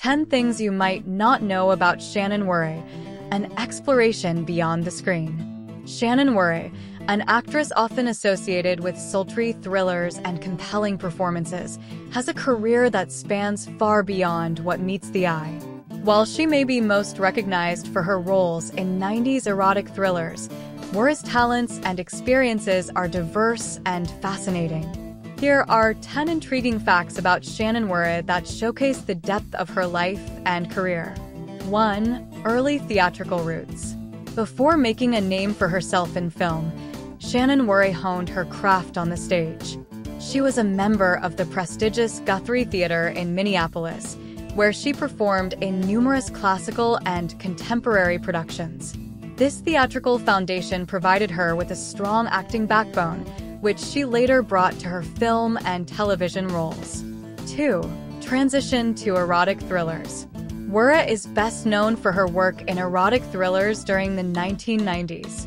10 Things You Might Not Know About Shannon Whirry, an exploration beyond the screen. Shannon Whirry, an actress often associated with sultry thrillers and compelling performances, has a career that spans far beyond what meets the eye. While she may be most recognized for her roles in 90s erotic thrillers, Whirry's talents and experiences are diverse and fascinating. Here are 10 intriguing facts about Shannon Whirry that showcase the depth of her life and career. 1. Early theatrical roots. Before making a name for herself in film, Shannon Whirry honed her craft on the stage. She was a member of the prestigious Guthrie Theater in Minneapolis, where she performed in numerous classical and contemporary productions. This theatrical foundation provided her with a strong acting backbone which she later brought to her film and television roles. 2. Transition to erotic thrillers. Whirry is best known for her work in erotic thrillers during the 1990s.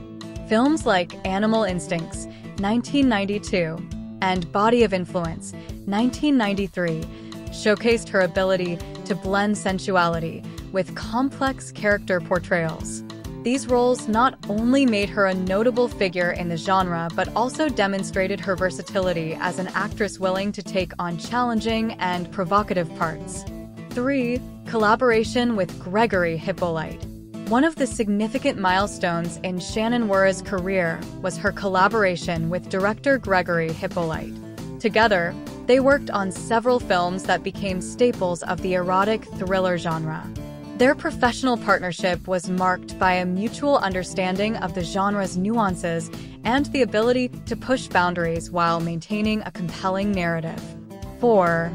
Films like Animal Instincts, 1992, and Body of Influence, 1993, showcased her ability to blend sensuality with complex character portrayals. These roles not only made her a notable figure in the genre, but also demonstrated her versatility as an actress willing to take on challenging and provocative parts. 3. Collaboration with Gregory Hippolyte. One of the significant milestones in Shannon Whirry's career was her collaboration with director Gregory Hippolyte. Together, they worked on several films that became staples of the erotic thriller genre. Their professional partnership was marked by a mutual understanding of the genre's nuances and the ability to push boundaries while maintaining a compelling narrative. 4.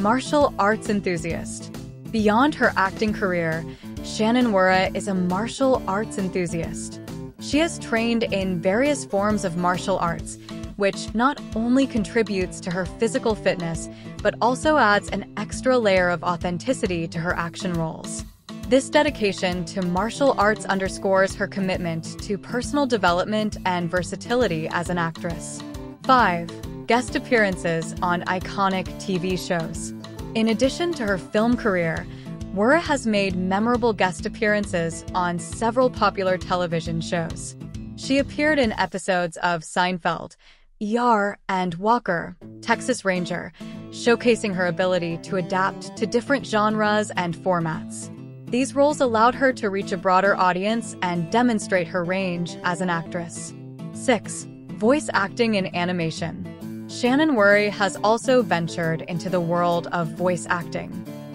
Martial arts enthusiast. Beyond her acting career, Shannon Whirry is a martial arts enthusiast. She has trained in various forms of martial arts, which not only contributes to her physical fitness, but also adds an extra layer of authenticity to her action roles. This dedication to martial arts underscores her commitment to personal development and versatility as an actress. 5. Guest appearances on iconic TV shows. In addition to her film career, Whirry has made memorable guest appearances on several popular television shows. She appeared in episodes of Seinfeld, ER, and Walker, Texas Ranger, showcasing her ability to adapt to different genres and formats. These roles allowed her to reach a broader audience and demonstrate her range as an actress. 6. Voice acting in animation. Shannon Whirry has also ventured into the world of voice acting.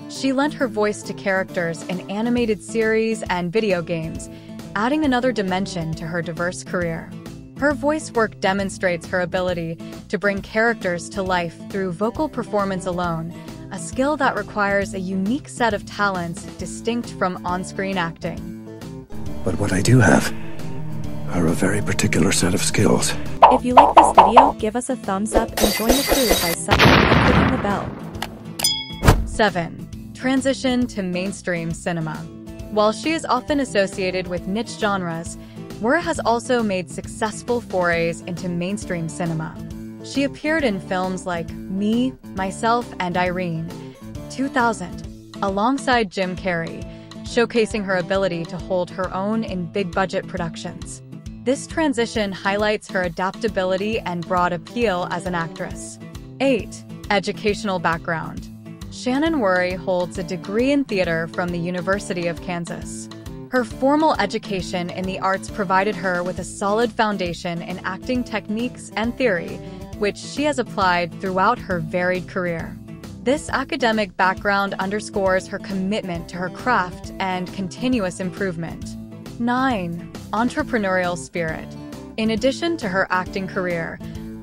She lent her voice to characters in animated series and video games, adding another dimension to her diverse career. Her voice work demonstrates her ability to bring characters to life through vocal performance alone, a skill that requires a unique set of talents distinct from on screen acting. But what I do have are a very particular set of skills. If you like this video, give us a thumbs up and join the crew by subscribing and clicking the bell. 7. Transition to mainstream cinema. While she is often associated with niche genres, Whirry has also made successful forays into mainstream cinema. She appeared in films like Me, Myself, and Irene, 2000, alongside Jim Carrey, showcasing her ability to hold her own in big budget productions. This transition highlights her adaptability and broad appeal as an actress. 8. Educational background. Shannon Whirry holds a degree in theater from the University of Kansas. Her formal education in the arts provided her with a solid foundation in acting techniques and theory, which she has applied throughout her varied career. This academic background underscores her commitment to her craft and continuous improvement. 9. Entrepreneurial spirit. In addition to her acting career,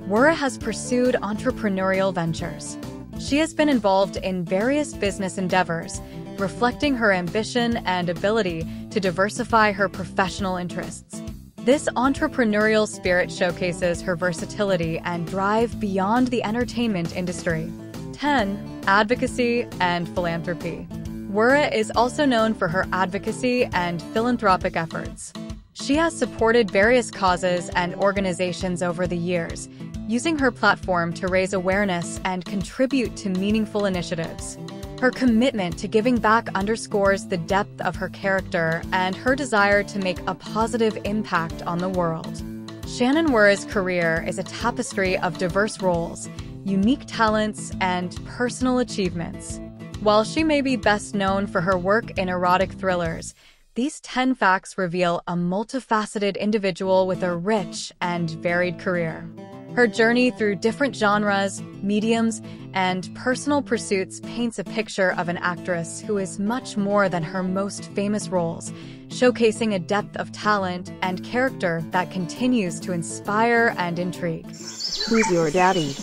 Whirry has pursued entrepreneurial ventures. She has been involved in various business endeavors, reflecting her ambition and ability to diversify her professional interests. This entrepreneurial spirit showcases her versatility and drive beyond the entertainment industry. 10. Advocacy and philanthropy. Whirry is also known for her advocacy and philanthropic efforts. She has supported various causes and organizations over the years, using her platform to raise awareness and contribute to meaningful initiatives. Her commitment to giving back underscores the depth of her character and her desire to make a positive impact on the world. Shannon Whirry's career is a tapestry of diverse roles, unique talents, and personal achievements. While she may be best known for her work in erotic thrillers, these 10 facts reveal a multifaceted individual with a rich and varied career. Her journey through different genres, mediums, and personal pursuits paints a picture of an actress who is much more than her most famous roles, showcasing a depth of talent and character that continues to inspire and intrigue. Who's your daddy?